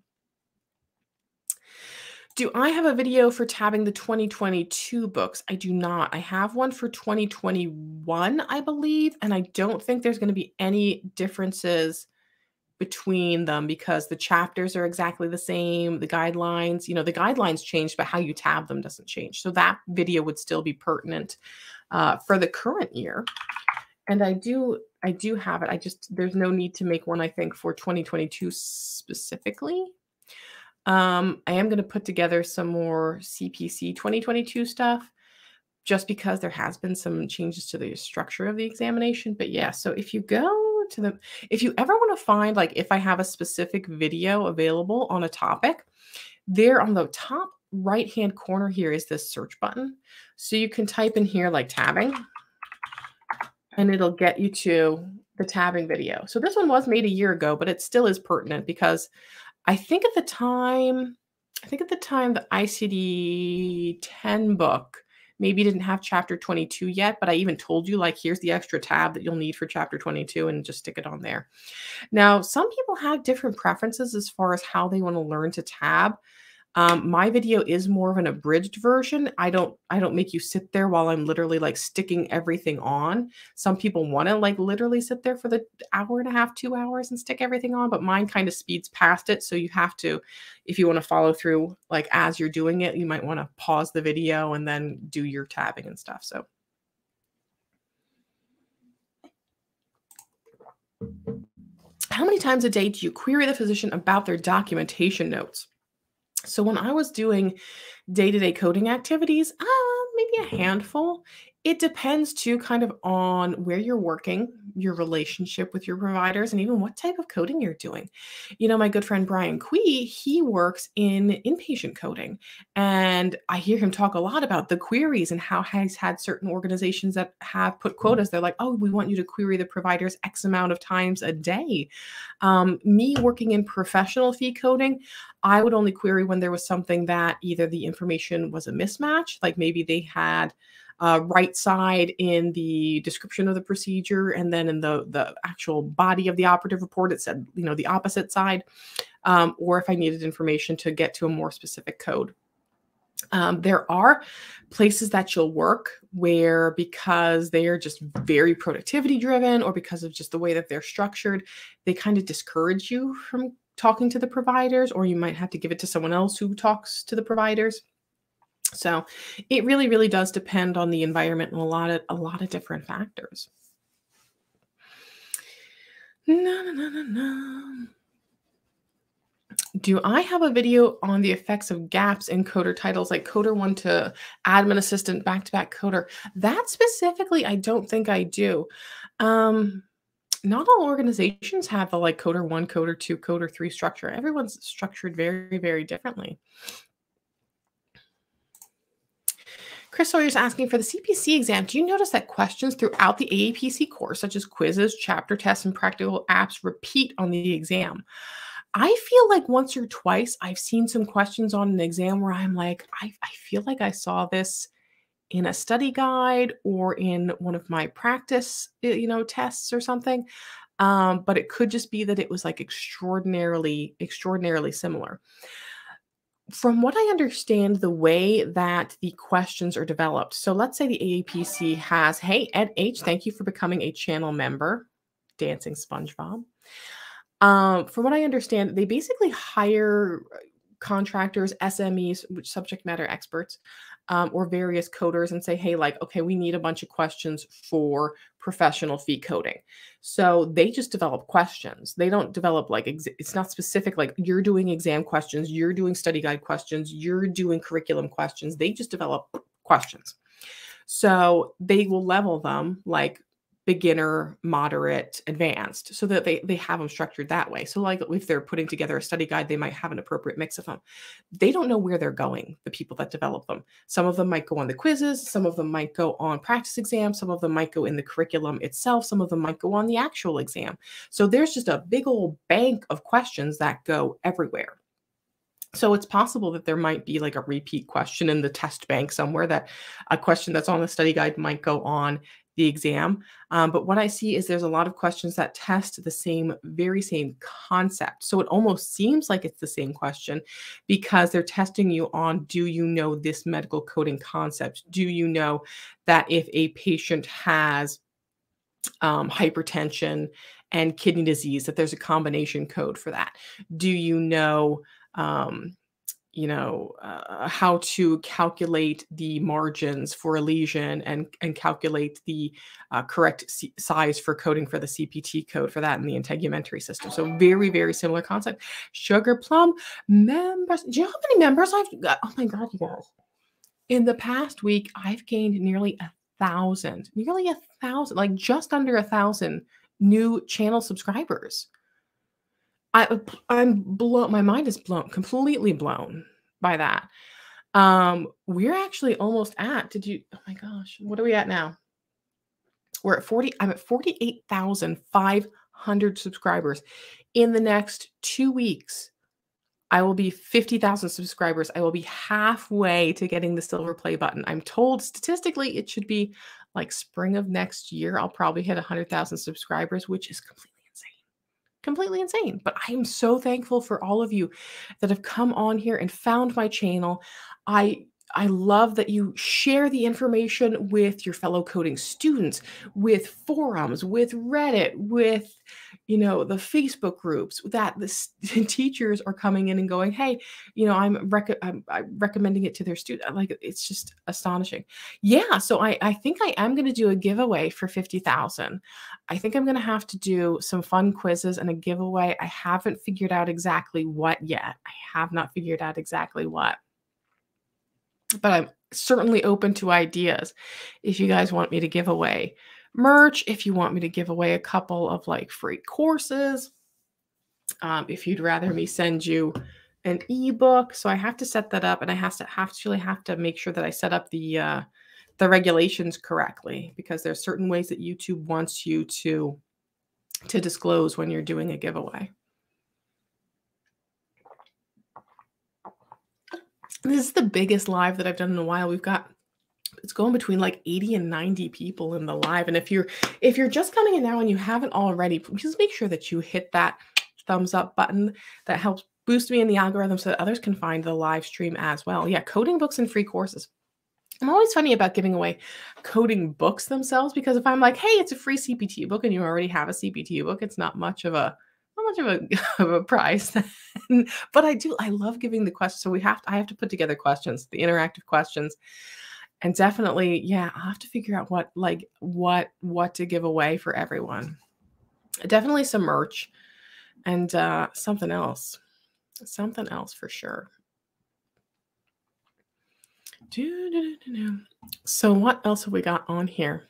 do I have a video for tabbing the 2022 books? I do not. I have one for 2021, I believe, and I don't think there's going to be any differences between them because the chapters are exactly the same, the guidelines, you know, the guidelines change, but how you tab them doesn't change. So that video would still be pertinent uh, for the current year. And I do I do have it. I just there's no need to make one I think for 2022 specifically. Um, I am going to put together some more CPC 2022 stuff just because there has been some changes to the structure of the examination. But yeah, so if you go to the, if you ever want to find, like if I have a specific video available on a topic, there on the top right hand corner here is this search button. So you can type in here like tabbing and it'll get you to the tabbing video. So this one was made a year ago, but it still is pertinent because I think at the time, I think at the time the ICD 10 book maybe didn't have chapter 22 yet, but I even told you, like, here's the extra tab that you'll need for chapter 22 and just stick it on there. Now, some people have different preferences as far as how they want to learn to tab. Um, my video is more of an abridged version. I don't I don't make you sit there while I'm literally like sticking everything on. Some people want to like literally sit there for the hour and a half, two hours and stick everything on, but mine kind of speeds past it. So you have to, if you want to follow through like as you're doing it, you might want to pause the video and then do your tabbing and stuff. So how many times a day do you query the physician about their documentation notes? So when I was doing day-to-day coding activities, uh, maybe a handful. It depends too, kind of on where you're working, your relationship with your providers, and even what type of coding you're doing. You know, my good friend Brian Quee, he works in inpatient coding, and I hear him talk a lot about the queries and how he's had certain organizations that have put quotas. They're like, oh, we want you to query the providers X amount of times a day. Um, me working in professional fee coding, I would only query when there was something that either the information was a mismatch, like maybe they had uh, right side in the description of the procedure, and then in the the actual body of the operative report, it said you know the opposite side, um, or if I needed information to get to a more specific code. Um, there are places that you'll work where because they are just very productivity driven or because of just the way that they're structured, they kind of discourage you from talking to the providers, or you might have to give it to someone else who talks to the providers. So it really, really does depend on the environment and a lot of a lot of different factors. No, no, no, no, no. Do I have a video on the effects of gaps in coder titles like coder one to admin assistant back to back coder? That specifically, I don't think I do. Um, not all organizations have the like coder one, coder two, coder three structure. Everyone's structured very, very differently. Chris Sawyer's asking for the CPC exam. Do you notice that questions throughout the AAPC course, such as quizzes, chapter tests, and practical apps, repeat on the exam? I feel like once or twice I've seen some questions on an exam where I'm like, I, I feel like I saw this in a study guide or in one of my practice, you know, tests or something. Um, but it could just be that it was like extraordinarily, extraordinarily similar. From what I understand, the way that the questions are developed. So let's say the AAPC has, hey, Ed H, thank you for becoming a channel member, Dancing SpongeBob. Um, from what I understand, they basically hire uh, contractors, SMEs, which subject matter experts, um, or various coders, and say, "Hey, like, okay, we need a bunch of questions for professional fee coding." So they just develop questions. They don't develop like it's not specific. Like you're doing exam questions, you're doing study guide questions, you're doing curriculum questions. They just develop questions. So they will level them like beginner, moderate, advanced, so that they they have them structured that way. So like if they're putting together a study guide, they might have an appropriate mix of them. They don't know where they're going, the people that develop them. Some of them might go on the quizzes, some of them might go on practice exams, some of them might go in the curriculum itself, some of them might go on the actual exam. So there's just a big old bank of questions that go everywhere. So it's possible that there might be like a repeat question in the test bank somewhere that a question that's on the study guide might go on the exam. Um, but what I see is there's a lot of questions that test the same, very same concept. So it almost seems like it's the same question because they're testing you on do you know this medical coding concept? Do you know that if a patient has um, hypertension and kidney disease, that there's a combination code for that? Do you know? Um, you know uh, how to calculate the margins for a lesion and and calculate the uh, correct C- size for coding for the CPT code for that in the integumentary system. So very very similar concept. Sugar plum members. Do you know how many members I've got? Oh my god, you guys! In the past week, I've gained nearly a thousand, nearly a thousand, like just under a thousand new channel subscribers. I I'm blown. My mind is blown, completely blown by that. Um, we're actually almost at. Did you? Oh my gosh, what are we at now? We're at 40. I'm at 48,500 subscribers. In the next two weeks, I will be 50,000 subscribers. I will be halfway to getting the silver play button. I'm told statistically it should be like spring of next year. I'll probably hit 100,000 subscribers, which is completely completely insane. But I am so thankful for all of you that have come on here and found my channel. I I love that you share the information with your fellow coding students, with forums, with Reddit, with you know the Facebook groups. That the teachers are coming in and going, "Hey, you know, I'm, rec- I'm, I'm recommending it to their student." Like it's just astonishing. Yeah, so I I think I am going to do a giveaway for fifty thousand. I think I'm going to have to do some fun quizzes and a giveaway. I haven't figured out exactly what yet. I have not figured out exactly what but I'm certainly open to ideas. If you guys want me to give away merch, if you want me to give away a couple of like free courses, um, if you'd rather me send you an ebook, so I have to set that up, and I have to actually have to make sure that I set up the uh, the regulations correctly because there's certain ways that YouTube wants you to to disclose when you're doing a giveaway. This is the biggest live that I've done in a while. We've got it's going between like 80 and 90 people in the live. And if you're if you're just coming in now and you haven't already, just make sure that you hit that thumbs up button that helps boost me in the algorithm so that others can find the live stream as well. Yeah, coding books and free courses. I'm always funny about giving away coding books themselves because if I'm like, hey, it's a free CPT book and you already have a CPT book, it's not much of a much of a of a price. but I do I love giving the questions. So we have to I have to put together questions, the interactive questions. And definitely, yeah, I'll have to figure out what like what what to give away for everyone. Definitely some merch and uh something else. Something else for sure. So, what else have we got on here?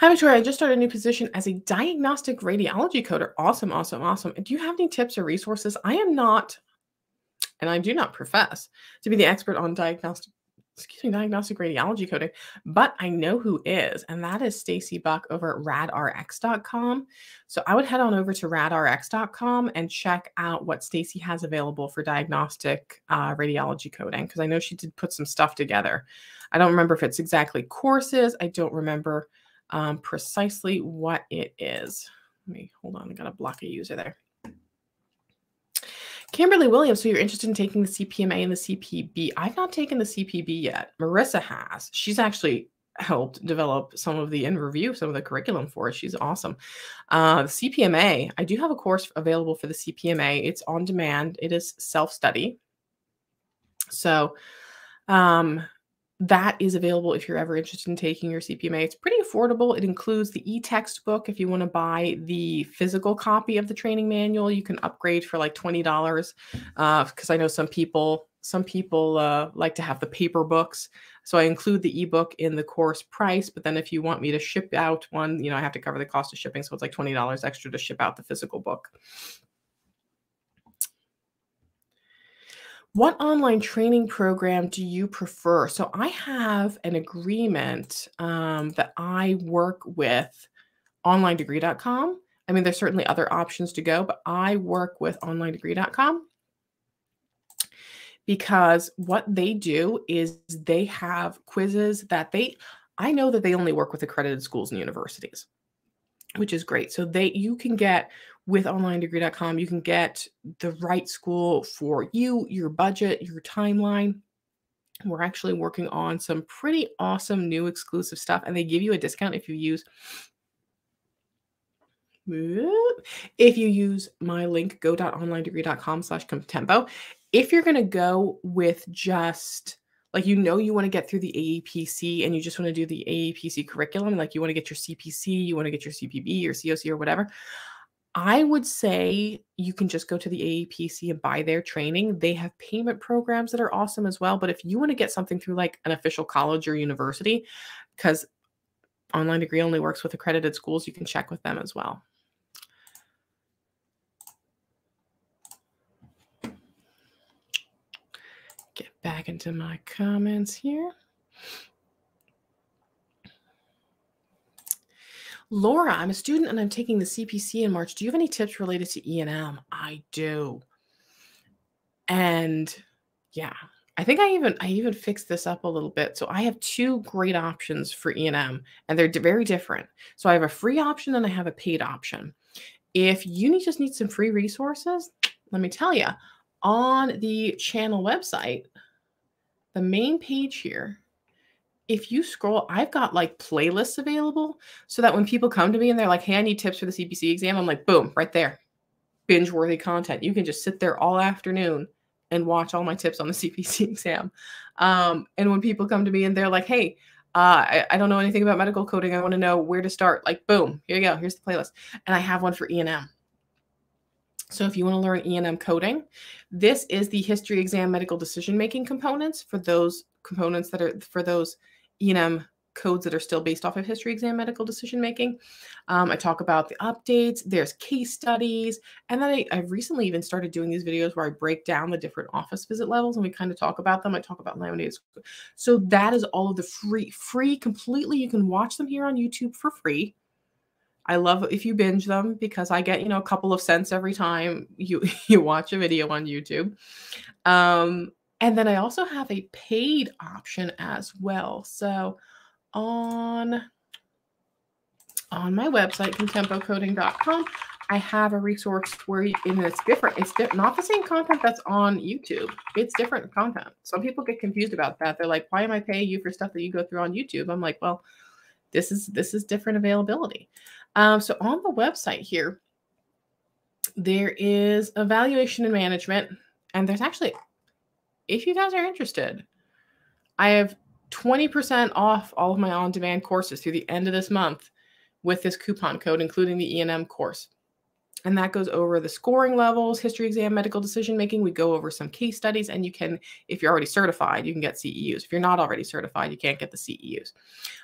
Hi, Victoria. I just started a new position as a diagnostic radiology coder. Awesome, awesome, awesome. Do you have any tips or resources? I am not, and I do not profess to be the expert on diagnostic excuse me, diagnostic radiology coding, but I know who is, and that is Stacy Buck over at radrx.com. So I would head on over to radrx.com and check out what Stacy has available for diagnostic uh, radiology coding, because I know she did put some stuff together. I don't remember if it's exactly courses. I don't remember um, precisely what it is. Let me hold on. I got to block a user there. Kimberly Williams, so you're interested in taking the CPMA and the CPB. I've not taken the CPB yet. Marissa has. She's actually helped develop some of the and review some of the curriculum for us. She's awesome. Uh, CPMA, I do have a course available for the CPMA. It's on demand. It is self study. So, um, that is available if you're ever interested in taking your CPMA. It's pretty affordable. It includes the e-textbook. If you want to buy the physical copy of the training manual, you can upgrade for like twenty dollars. Because uh, I know some people some people uh, like to have the paper books, so I include the ebook in the course price. But then if you want me to ship out one, you know I have to cover the cost of shipping, so it's like twenty dollars extra to ship out the physical book. What online training program do you prefer? So I have an agreement um, that I work with onlinedegree.com. I mean, there's certainly other options to go, but I work with onlinedegree.com because what they do is they have quizzes that they, I know that they only work with accredited schools and universities, which is great. So they, you can get with onlinedegree.com, you can get the right school for you, your budget, your timeline. We're actually working on some pretty awesome new exclusive stuff, and they give you a discount if you use if you use my link go.onlinedegree.com slash contempo if you're going to go with just like you know you want to get through the AAPC and you just want to do the AAPC curriculum like you want to get your CPC you want to get your CPB or COC or whatever I would say you can just go to the AAPC and buy their training. They have payment programs that are awesome as well. But if you want to get something through like an official college or university, because online degree only works with accredited schools, you can check with them as well. Get back into my comments here. Laura, I'm a student and I'm taking the CPC in March. Do you have any tips related to E&M? I do. And yeah, I think I even I even fixed this up a little bit. So I have two great options for E&M and they're very different. So I have a free option and I have a paid option. If you need, just need some free resources, let me tell you, on the channel website, the main page here, if you scroll, I've got like playlists available so that when people come to me and they're like, hey, I need tips for the CPC exam, I'm like, boom, right there. Binge worthy content. You can just sit there all afternoon and watch all my tips on the CPC exam. Um, and when people come to me and they're like, hey, uh, I, I, don't know anything about medical coding. I want to know where to start. Like, boom, here you go. Here's the playlist. And I have one for E&M. So if you want to learn E&M coding, this is the history exam medical decision making components for those components that are for those E&M codes that are still based off of history exam medical decision making. Um, I talk about the updates, there's case studies, and then I, I've recently even started doing these videos where I break down the different office visit levels and we kind of talk about them. I talk about laminated. So that is all of the free, free completely. You can watch them here on YouTube for free. I love if you binge them because I get, you know, a couple of cents every time you you watch a video on YouTube. Um, And then I also have a paid option as well. So on on my website, contempocoding.com, I have a resource where, you, and it's different. It's di- not the same content that's on YouTube. It's different content. Some people get confused about that. They're like, "Why am I paying you for stuff that you go through on YouTube?" I'm like, "Well, this is this is different availability." Um, so on the website here, there is evaluation and management, and there's actually, if you guys are interested, I have 20% off all of my on-demand courses through the end of this month with this coupon code, including the E&M course. And that goes over the scoring levels, history exam, medical decision making. We go over some case studies, and you can, if you're already certified, you can get CEUs. If you're not already certified, you can't get the CEUs.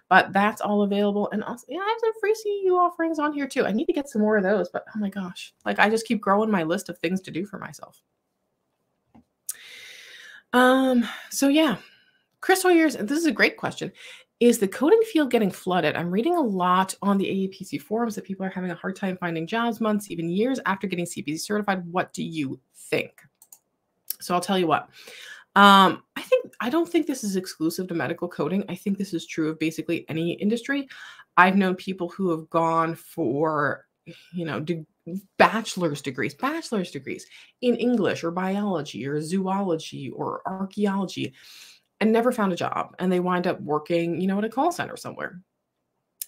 But that's all available. And also, yeah, I have some free CEU offerings on here too. I need to get some more of those, but oh my gosh, like I just keep growing my list of things to do for myself. Um, so yeah, Chris Hoyers, this is a great question. Is the coding field getting flooded? I'm reading a lot on the AAPC forums that people are having a hard time finding jobs months, even years after getting CPC certified. What do you think? So I'll tell you what. Um, I think I don't think this is exclusive to medical coding. I think this is true of basically any industry. I've known people who have gone for, you know, bachelor's degrees, bachelor's degrees in English or biology or zoology or archaeology and never found a job and they wind up working you know at a call center somewhere.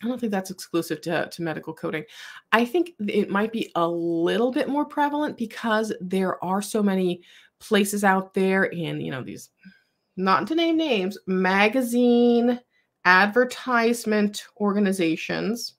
I don't think that's exclusive to, to medical coding. I think it might be a little bit more prevalent because there are so many places out there in you know these not to name names magazine advertisement organizations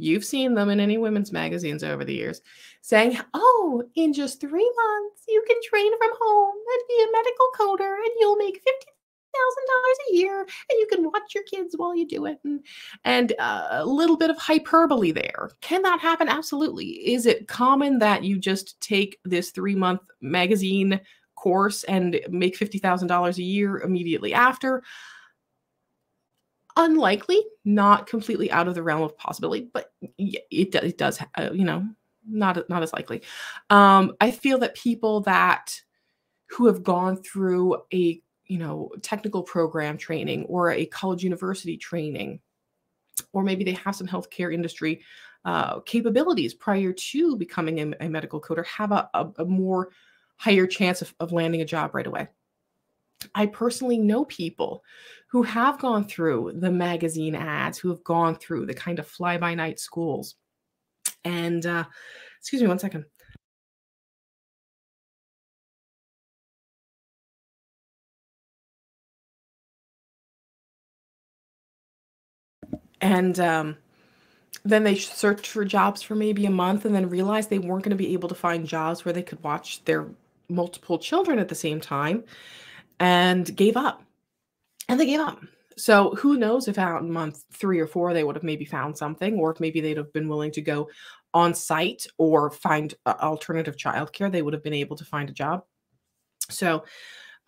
you've seen them in any women's magazines over the years saying, Oh, in just three months, you can train from home and be a medical coder and you'll make $50,000 a year and you can watch your kids while you do it. And, and uh, a little bit of hyperbole there. Can that happen? Absolutely. Is it common that you just take this three month magazine course and make $50,000 a year immediately after? Unlikely, not completely out of the realm of possibility, but it, it does, uh, you know, not not as likely. Um, I feel that people that who have gone through a you know technical program training or a college university training, or maybe they have some healthcare industry uh, capabilities prior to becoming a, a medical coder, have a, a, a more higher chance of, of landing a job right away. I personally know people who have gone through the magazine ads, who have gone through the kind of fly by night schools. And uh, excuse me one second. And um, then they searched for jobs for maybe a month and then realized they weren't going to be able to find jobs where they could watch their multiple children at the same time and gave up. And they gave up. So who knows if out in month three or four they would have maybe found something, or if maybe they'd have been willing to go on site or find alternative childcare, they would have been able to find a job. So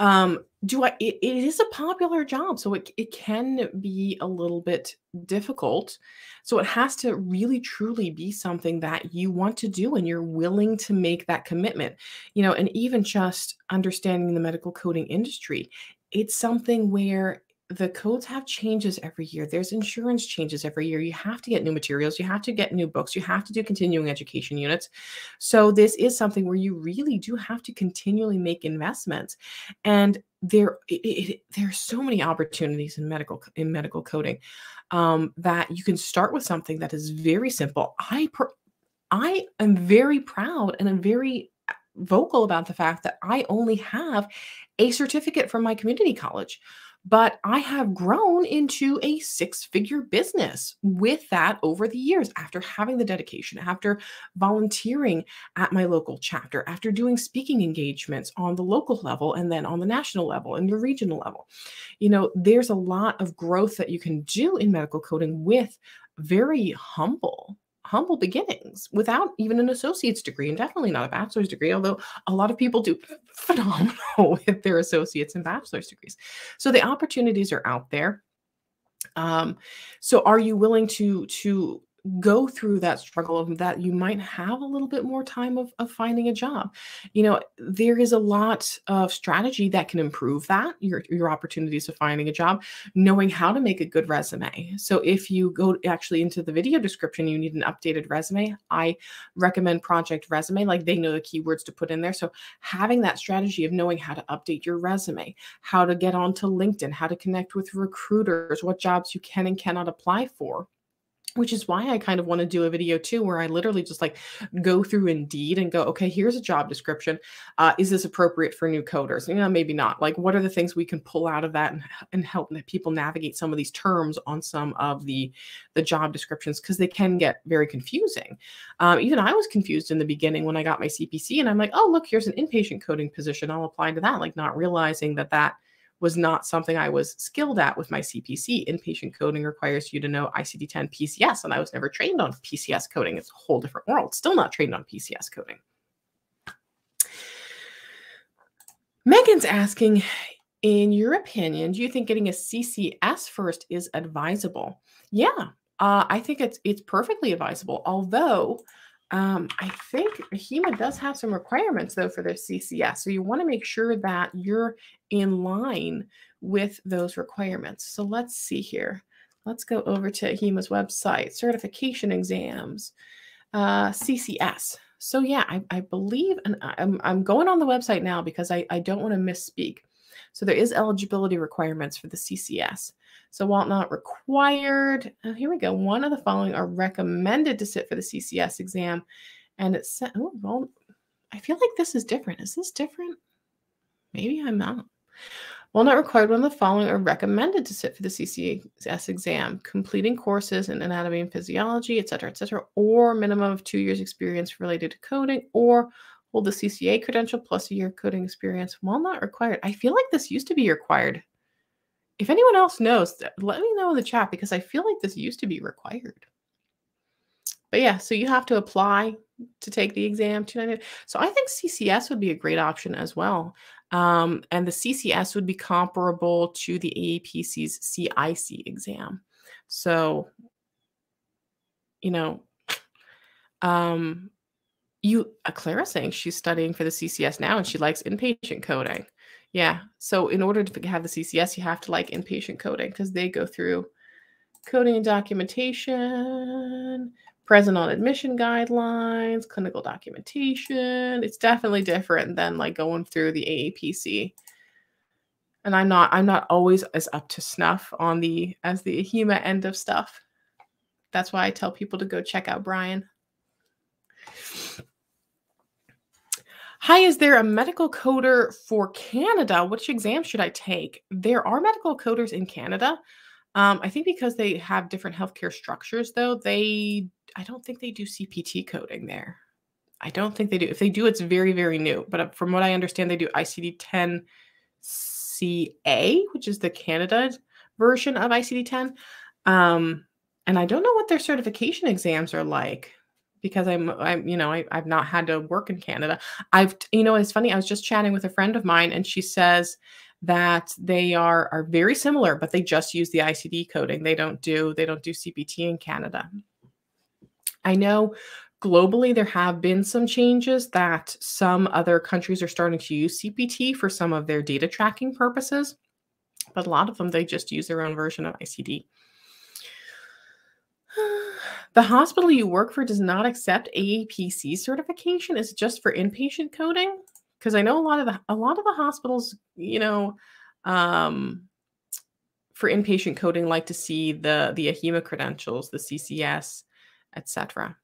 um do i it, it is a popular job so it, it can be a little bit difficult. So it has to really truly be something that you want to do and you're willing to make that commitment. You know and even just understanding the medical coding industry it's something where the codes have changes every year. There's insurance changes every year. You have to get new materials, you have to get new books, you have to do continuing education units. So this is something where you really do have to continually make investments. And there it, it, there's so many opportunities in medical in medical coding um, that you can start with something that is very simple. I per, I am very proud and I'm very vocal about the fact that I only have a certificate from my community college but I have grown into a six figure business with that over the years after having the dedication, after volunteering at my local chapter, after doing speaking engagements on the local level and then on the national level and the regional level. You know, there's a lot of growth that you can do in medical coding with very humble humble beginnings without even an associate's degree and definitely not a bachelor's degree, although a lot of people do phenomenal with their associates and bachelor's degrees. So the opportunities are out there. Um, so are you willing to to go through that struggle of that you might have a little bit more time of, of finding a job. You know there is a lot of strategy that can improve that your, your opportunities of finding a job knowing how to make a good resume. So if you go actually into the video description you need an updated resume. I recommend project resume like they know the keywords to put in there. So having that strategy of knowing how to update your resume how to get onto linkedin how to connect with recruiters what jobs you can and cannot apply for which is why I kind of want to do a video too, where I literally just like go through Indeed and go, okay, here's a job description. Uh, is this appropriate for new coders? You know, maybe not. Like, what are the things we can pull out of that and, and help people navigate some of these terms on some of the the job descriptions because they can get very confusing. Um, even I was confused in the beginning when I got my CPC, and I'm like, oh, look, here's an inpatient coding position. I'll apply to that, like not realizing that that was not something I was skilled at with my CPC. Inpatient coding requires you to know ICD 10 PCS, and I was never trained on PCS coding. It's a whole different world. Still not trained on PCS coding. Megan's asking, in your opinion, do you think getting a CCS first is advisable? Yeah, uh, I think it's it's perfectly advisable. Although um, I think AHIMA does have some requirements though for their CCS. So you want to make sure that you're in line with those requirements. So let's see here. Let's go over to AHIMA's website, certification exams, uh, CCS. So yeah, I, I believe, and I'm, I'm going on the website now because I, I don't want to misspeak. So there is eligibility requirements for the CCS. So while not required, uh, here we go. One of the following are recommended to sit for the CCS exam. And it said, oh, well, I feel like this is different. Is this different? Maybe I'm not. While not required, one of the following are recommended to sit for the CCS exam, completing courses in anatomy and physiology, et cetera, et cetera, or minimum of two years experience related to coding, or hold the CCA credential plus a year coding experience while not required. I feel like this used to be required. If anyone else knows, let me know in the chat because I feel like this used to be required. But yeah, so you have to apply to take the exam. So I think CCS would be a great option as well. Um, and the CCS would be comparable to the AAPC's CIC exam. So, you know, um, you uh, Clara saying she's studying for the CCS now and she likes inpatient coding. Yeah. So in order to have the CCS, you have to like inpatient coding because they go through coding and documentation, present on admission guidelines, clinical documentation. It's definitely different than like going through the AAPC. And I'm not I'm not always as up to snuff on the as the AHIMA end of stuff. That's why I tell people to go check out Brian. Hi, is there a medical coder for Canada? Which exam should I take? There are medical coders in Canada. Um, I think because they have different healthcare structures, though, they I don't think they do CPT coding there. I don't think they do. If they do, it's very, very new. But uh, from what I understand, they do ICD 10 CA, which is the Canada version of ICD 10. Um, and I don't know what their certification exams are like because I'm I'm you know I, I've not had to work in Canada. I've you know it's funny. I was just chatting with a friend of mine, and she says that they are are very similar, but they just use the ICD coding. They don't do they don't do CPT in Canada. I know globally there have been some changes that some other countries are starting to use CPT for some of their data tracking purposes, but a lot of them they just use their own version of ICD. The hospital you work for does not accept AAPC certification. Is just for inpatient coding? Because I know a lot of the a lot of the hospitals, you know, um, for inpatient coding like to see the the AHIMA credentials, the CCS, etc.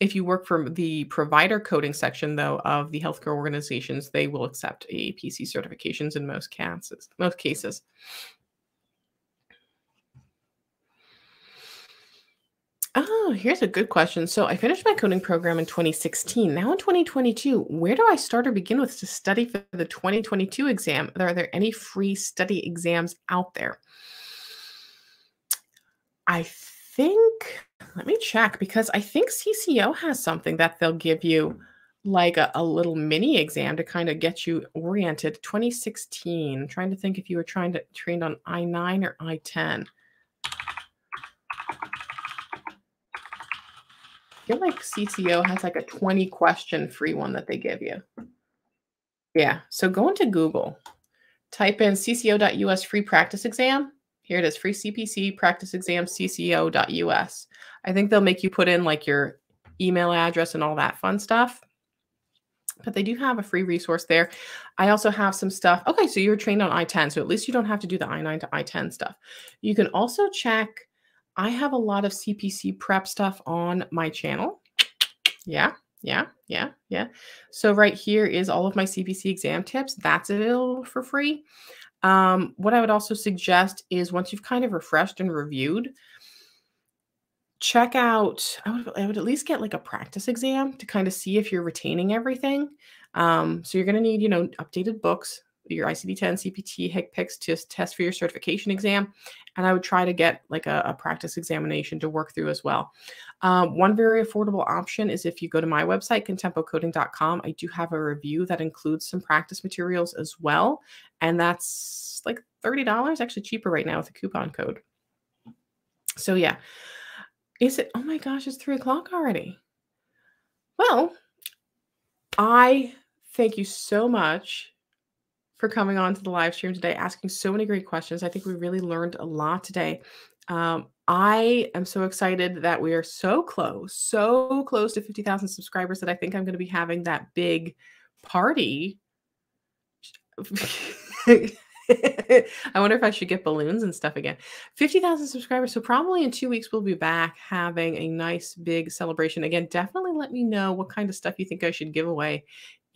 If you work for the provider coding section, though, of the healthcare organizations, they will accept AAPC certifications in most cases. Most cases. Oh, here's a good question. So I finished my coding program in 2016. Now in 2022, where do I start or begin with to study for the 2022 exam? Are there any free study exams out there? I think, let me check because I think CCO has something that they'll give you like a, a little mini exam to kind of get you oriented. 2016, I'm trying to think if you were trying to train on I9 or I10. Feel like CCO has like a 20 question free one that they give you. Yeah. So go into Google, type in cco.us free practice exam. Here it is free CPC practice exam cco.us. I think they'll make you put in like your email address and all that fun stuff. But they do have a free resource there. I also have some stuff. Okay, so you're trained on I 10, so at least you don't have to do the I 9 to I 10 stuff. You can also check I have a lot of CPC prep stuff on my channel. Yeah, yeah, yeah, yeah. So right here is all of my CPC exam tips. That's available for free. Um, what I would also suggest is once you've kind of refreshed and reviewed, check out, I would, I would at least get like a practice exam to kind of see if you're retaining everything. Um, so you're going to need, you know, updated books, your ICD-10, CPT, HCPCS to test for your certification exam. And I would try to get like a, a practice examination to work through as well. Um, one very affordable option is if you go to my website, contempocoding.com, I do have a review that includes some practice materials as well. And that's like $30, actually cheaper right now with a coupon code. So yeah. Is it? Oh my gosh, it's three o'clock already. Well, I thank you so much for coming on to the live stream today, asking so many great questions. I think we really learned a lot today. Um, I am so excited that we are so close, so close to 50,000 subscribers that I think I'm going to be having that big party. I wonder if I should get balloons and stuff again. 50,000 subscribers. So, probably in two weeks, we'll be back having a nice big celebration. Again, definitely let me know what kind of stuff you think I should give away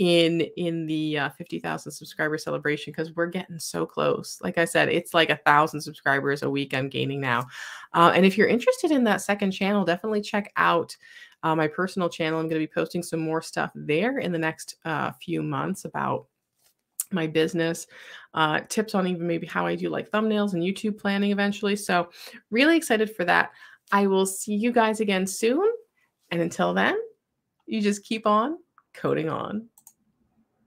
in in the uh, 50,000 subscriber celebration because we're getting so close. Like I said, it's like a thousand subscribers a week I'm gaining now. Uh, and if you're interested in that second channel, definitely check out uh, my personal channel. I'm going to be posting some more stuff there in the next uh, few months about my business, uh, tips on even maybe how I do like thumbnails and YouTube planning eventually. So, really excited for that. I will see you guys again soon. And until then, you just keep on coding on.